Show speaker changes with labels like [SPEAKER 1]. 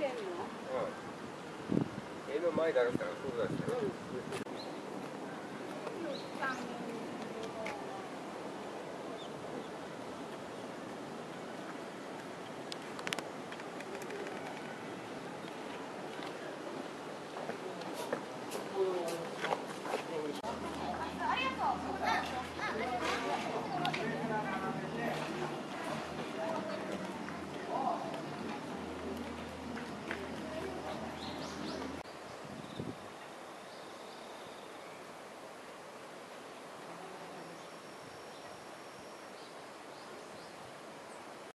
[SPEAKER 1] 絵の前だろったらそうだし。
[SPEAKER 2] うん